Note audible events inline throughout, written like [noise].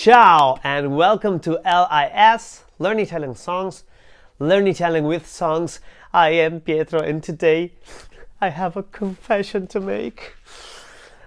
Ciao and welcome to LIS Learn Italian Songs, Learn Italian with Songs. I am Pietro and today I have a confession to make.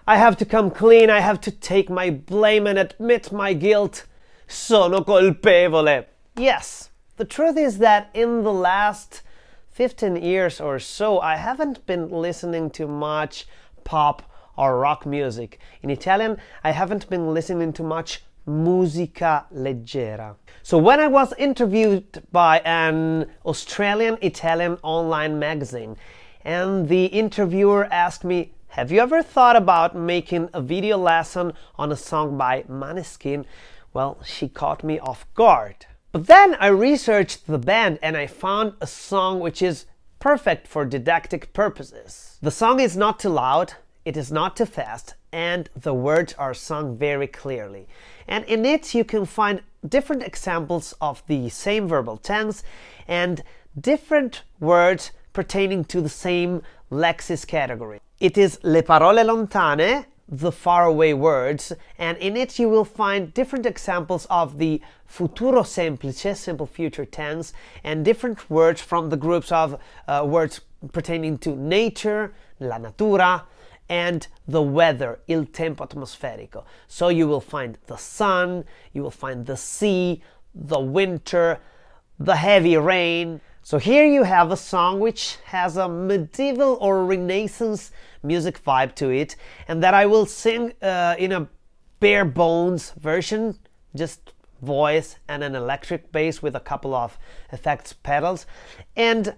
I have to come clean, I have to take my blame and admit my guilt. Sono colpevole. Yes, the truth is that in the last 15 years or so, I haven't been listening to much pop or rock music. In Italian, I haven't been listening to much musica leggera. So when I was interviewed by an Australian Italian online magazine, and the interviewer asked me, have you ever thought about making a video lesson on a song by Maneskin? Well, she caught me off guard. But then I researched the band and I found a song which is perfect for didactic purposes. The song is not too loud, it is not too fast, and the words are sung very clearly. And in it you can find different examples of the same verbal tense and different words pertaining to the same Lexis category. It is le parole lontane, the faraway words, and in it you will find different examples of the futuro semplice, simple future tense, and different words from the groups of uh, words pertaining to nature, la natura, and the weather, il tempo atmosferico. So you will find the sun, you will find the sea, the winter, the heavy rain. So here you have a song which has a medieval or Renaissance music vibe to it, and that I will sing uh, in a bare bones version, just voice and an electric bass with a couple of effects pedals. And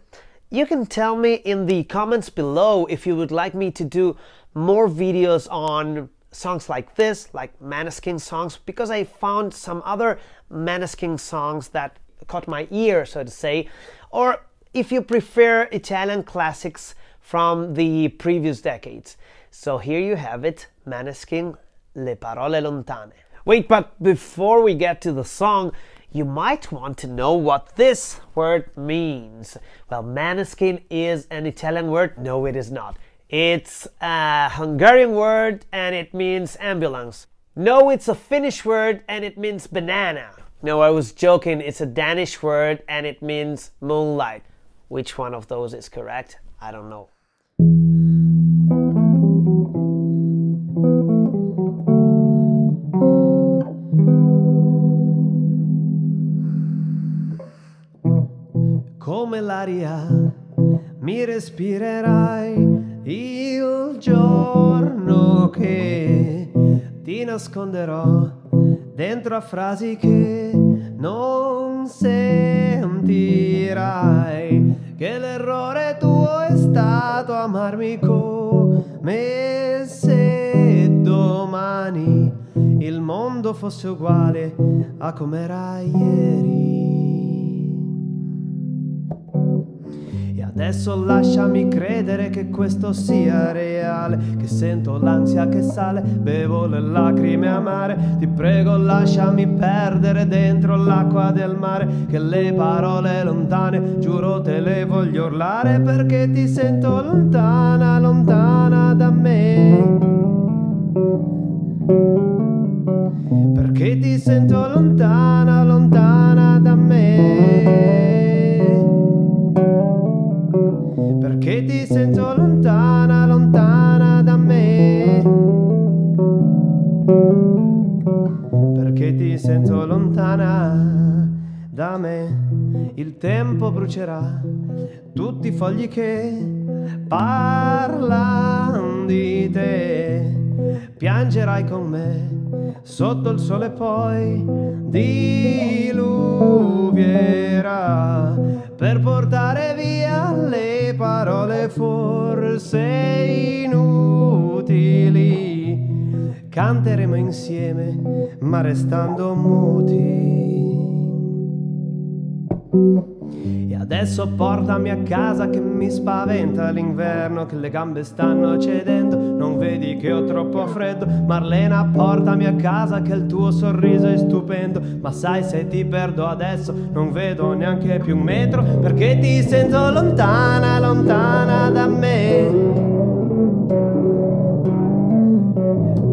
you can tell me in the comments below if you would like me to do more videos on songs like this, like Maneskin songs, because I found some other Maneskin songs that caught my ear, so to say, or if you prefer Italian classics from the previous decades. So here you have it, Maneskin, Le Parole Lontane. Wait, but before we get to the song, you might want to know what this word means. Well, Maneskin is an Italian word. No, it is not. It's a Hungarian word and it means ambulance. No, it's a Finnish word and it means banana. No, I was joking. It's a Danish word and it means moonlight. Which one of those is correct? I don't know. Come l'aria mi respirerai il giorno che ti nasconderò dentro a frasi che non sentirai che l'errore tuo è stato amarmi come se domani il mondo fosse uguale a com'era ieri. Adesso lasciami credere che questo sia reale, che sento l'ansia che sale, bevo le lacrime amare. Ti prego lasciami perdere dentro l'acqua del mare, che le parole lontane, giuro te le voglio urlare perché ti sento lontana, lontana da me. Perché ti sento lontana, lontana perché ti sento lontana, lontana da me. Perché ti sento lontana da me. Il tempo brucerà tutti i fogli che parlano di te. Piangerai con me sotto il sole poi diluvierà per portare via le parole forse inutili. Canteremo insieme, ma restando muti. E adesso portami a casa che mi spaventa l'inverno, che le gambe stanno cedendo, non vedi che ho troppo freddo. Marlena, portami a casa che il tuo sorriso è stupendo, ma sai se ti perdo adesso non vedo neanche più un metro, perché ti sento lontana, lontana da me.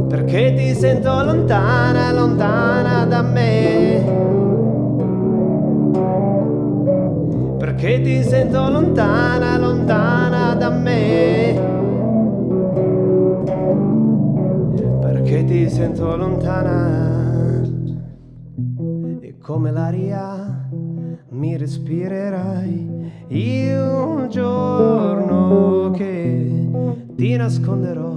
Perché ti sento lontana, lontana da me. Perché ti sento lontana, lontana da me. Perché ti sento lontana. E come l'aria mi respirerai. Io un giorno che ti nasconderò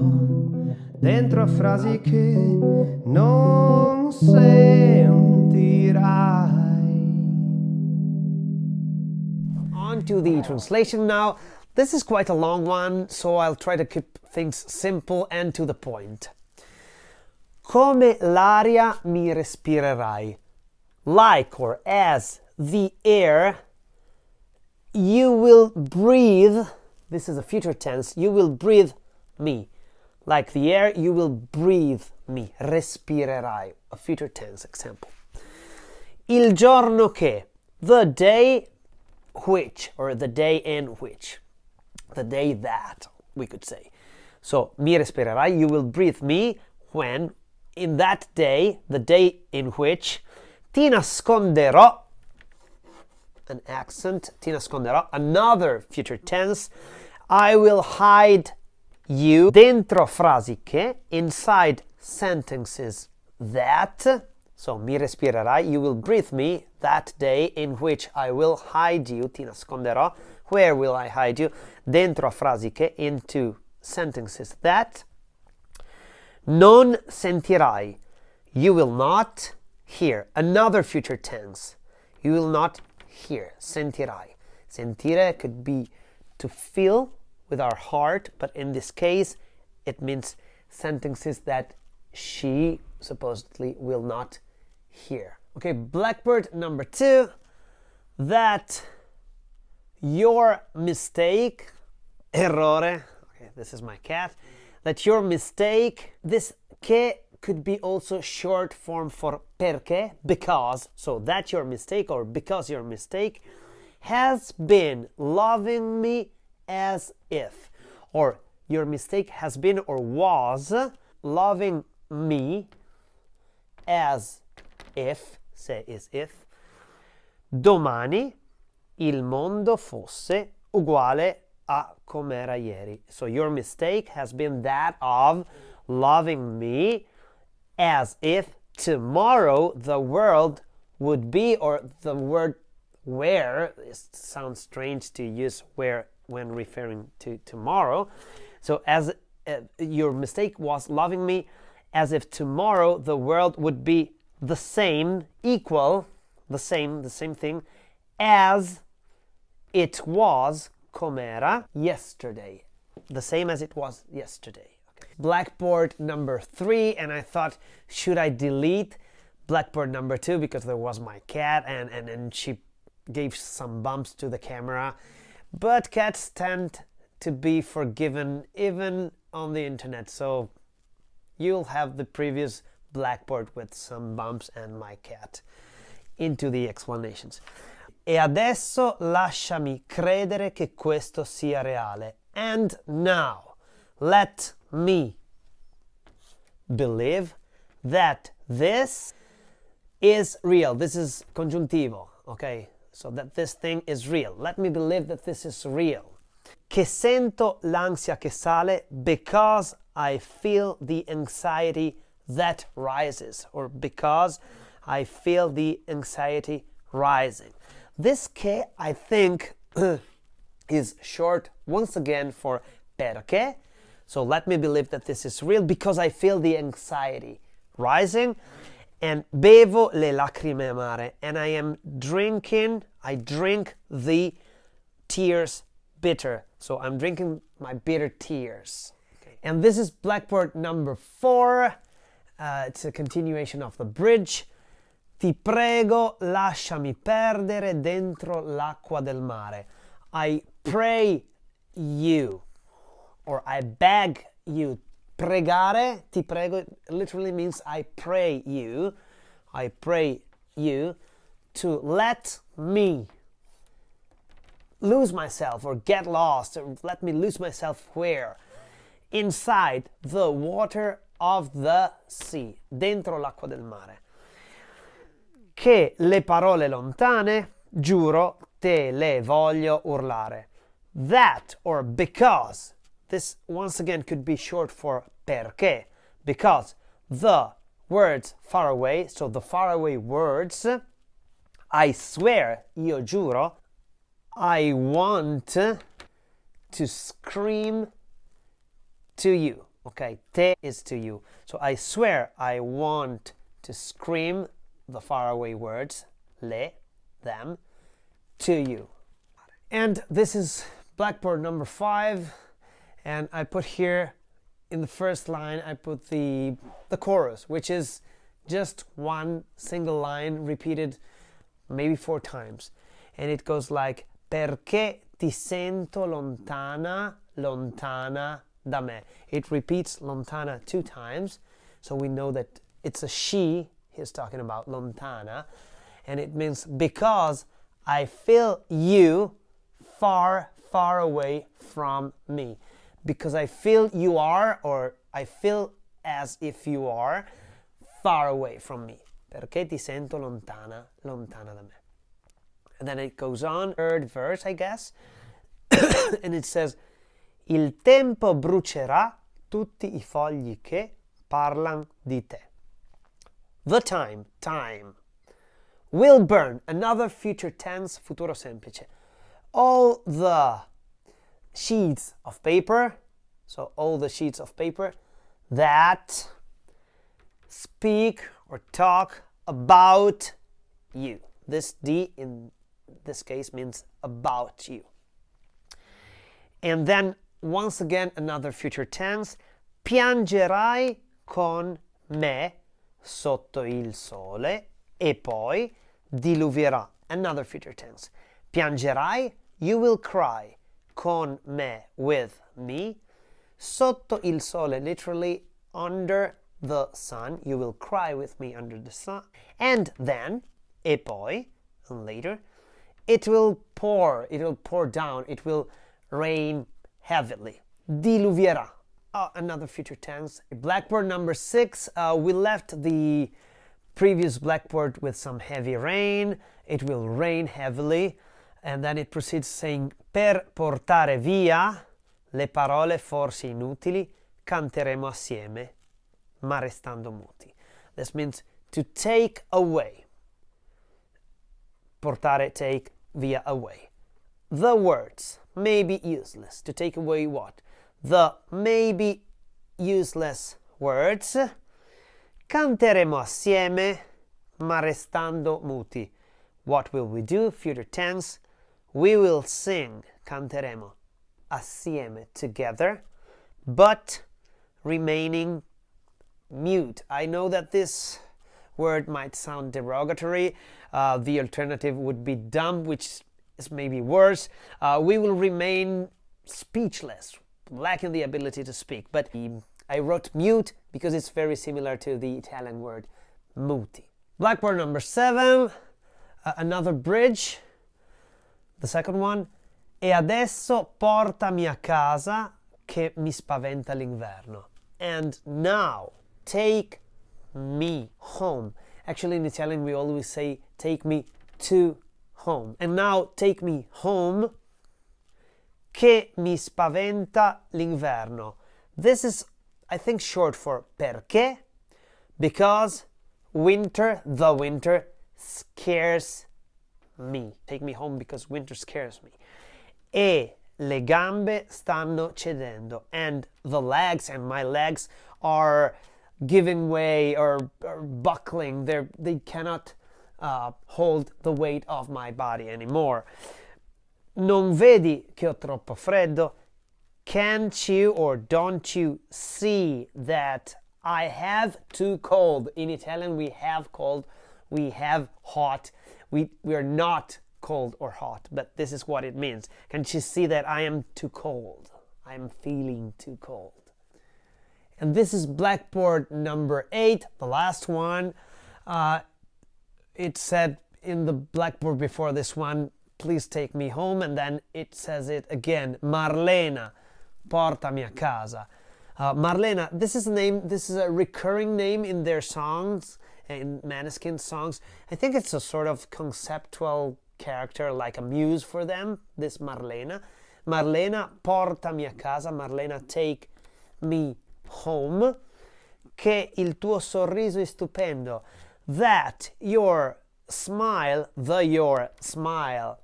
dentro a frasi che non sentirai. To the translation now. This is quite a long one, so I'll try to keep things simple and to the point. Come l'aria mi respirerai. Like or as the air you will breathe. This is a future tense. You will breathe me. Like the air, you will breathe me. Respirerai. A future tense example. Il giorno che. The day which, or the day in which. The day that, we could say. So, mi respirerai, you will breathe me when, in that day, the day in which, ti nasconderò, an accent, ti nasconderò, another future tense, I will hide you dentro frasi che, inside sentences that, so mi respirerai, you will breathe me that day in which I will hide you, ti nasconderò, where will I hide you? Dentro frasi che, into sentences that, non sentirai, you will not hear, another future tense, you will not hear, sentirai. Sentire could be to feel with our heart, but in this case, it means sentences that she supposedly will not hear. Okay, blackbird number two, that your mistake, errore, okay, this is my cat, that your mistake, this che could be also short form for perché, because, so that your mistake or because your mistake has been loving me as if, or your mistake has been or was loving me as if, say is if, domani il mondo fosse uguale a com'era ieri. So your mistake has been that of loving me as if tomorrow the world would be, or the word where, sounds strange to use where when referring to tomorrow. So as uh, your mistake was loving me as if tomorrow the world would be the same, equal, the same, the same thing as it was com'era yesterday. The same as it was yesterday. Okay. Blackboard number three, and I thought, should I delete blackboard number two because there was my cat and, and, and she gave some bumps to the camera. But cats tend to be forgiven even on the internet, so you'll have the previous blackboard with some bumps and my cat into the explanations. E adesso lasciami credere che questo sia reale. And now, let me believe that this is real. This is congiuntivo, okay? So that this thing is real. Let me believe that this is real. Che sento l'ansia che sale because I feel the anxiety that rises, or because I feel the anxiety rising. This che, I think [clears throat] is short once again for perché. So let me believe that this is real because I feel the anxiety rising. And bevo le lacrime amare, and I am drinking, I drink the tears bitter. So I'm drinking my bitter tears. Okay. And this is blackboard number four. Uh, it's a continuation of the bridge. Ti prego, lasciami perdere dentro l'acqua del mare. I pray you, or I beg you. Pregare, ti prego, literally means I pray you. I pray you to let me lose myself or get lost or let me lose myself where? Inside the water of the sea, dentro l'acqua del mare. Che le parole lontane, giuro, te le voglio urlare. That or because, this once again could be short for perché, because the words far away, so the far away words, I swear, io giuro, I want to scream to you. Okay, te is to you. So I swear I want to scream the faraway words, le, them, to you. And this is blackboard number five. And I put here in the first line, I put the, the chorus, which is just one single line repeated maybe four times. And it goes like, perché ti sento lontana, lontana da me. It repeats lontana two times, so we know that it's a she he's talking about, lontana, and it means because I feel you far, far away from me. Because I feel you are, or I feel as if you are, far away from me. Perché ti sento lontana, lontana da me. And then it goes on, third verse, I guess, [coughs] and it says, Il tempo brucerà tutti i fogli che parlano di te. The time, time, will burn, another future tense, futuro semplice. All the sheets of paper, so all the sheets of paper that speak or talk about you. This di in this case means about you. And then once again another future tense, piangerai con me sotto il sole e poi diluvierà. Another future tense. Piangerai, you will cry con me, with me. Sotto il sole, literally under the sun. You will cry with me under the sun. And then, e poi, and later, it will pour, it will pour down, it will rain heavily. Diluvierà. Oh, another future tense. Blackboard number six. Uh, we left the previous blackboard with some heavy rain. It will rain heavily. And then it proceeds saying, Per portare via le parole forse inutili, canteremo assieme, ma restando muti. This means to take away. Portare, take, via, away. The words may be useless. To take away what? The maybe useless words. Canteremo assieme, ma restando muti. What will we do? Future tense. We will sing, canteremo, assieme, together, but remaining mute. I know that this word might sound derogatory. Uh, the alternative would be dumb, which is maybe worse. Uh, we will remain speechless, lacking the ability to speak. But I wrote mute because it's very similar to the Italian word muti. Blackboard number seven, uh, another bridge. The second one. E adesso portami a casa che mi spaventa l'inverno. And now take me home. Actually, in Italian, we always say take me to home. And now take me home che mi spaventa l'inverno. This is, I think, short for perché, because winter, the winter, scares me. Take me home because winter scares me. E le gambe stanno cedendo, and the legs and my legs are giving way or, or buckling. They're, they cannot uh, hold the weight of my body anymore. Non vedi che ho troppo freddo? Can't you or don't you see that I have too cold? In Italian, we have cold, we have hot. We, we are not cold or hot, but this is what it means. Can't you see that I am too cold? I am feeling too cold. And this is blackboard number eight, the last one. Uh, it said in the blackboard before this one, please take me home, and then it says it again, Marlena, portami a casa. Uh, Marlena, this is a name, this is a recurring name in their songs, in Maneskin songs. I think it's a sort of conceptual character, like a muse for them, this Marlena. Marlena, portami a casa, Marlena, take me home. Che il tuo sorriso è stupendo. That your smile, the your smile,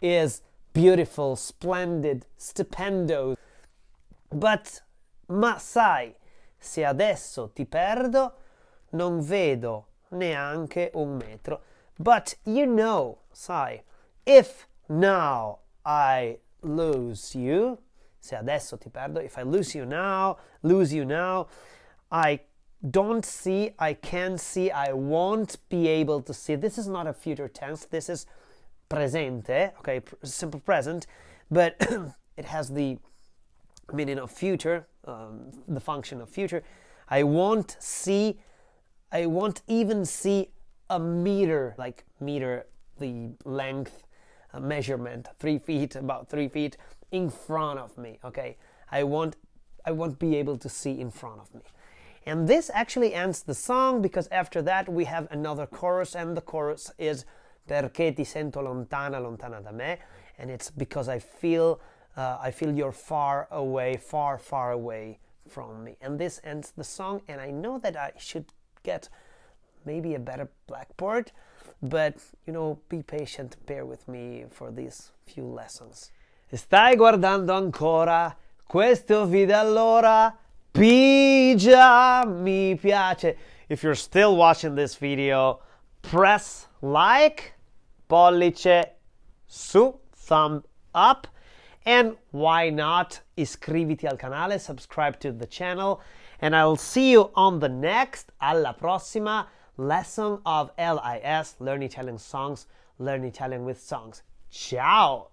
is beautiful, splendid, stupendo. But, ma sai, se adesso ti perdo, non vedo neanche un metro. But you know, sai, if now I lose you, se adesso ti perdo, if I lose you now, lose you now, I don't see, I can't see, I won't be able to see. This is not a future tense, this is presente, okay, simple present, but [clears throat] it has the meaning of future, um, the function of future. I won't see, I won't even see a meter, like meter, the length measurement, three feet, about three feet in front of me. Okay, I won't, I won't be able to see in front of me. And this actually ends the song because after that we have another chorus, and the chorus is Perché ti sento lontana, lontana da me, and it's because I feel, uh, I feel you're far away, far, far away from me. And this ends the song, and I know that I should get maybe a better blackboard, but you know, be patient, bear with me for these few lessons. Stai guardando ancora questo video allora? Pigia mi piace. If you're still watching this video, press like, pollice su, thumb up, and why not iscriviti al canale, subscribe to the channel, and I'll see you on the next, alla prossima, lesson of LIS, Learn Italian Songs, Learn Italian with Songs. Ciao!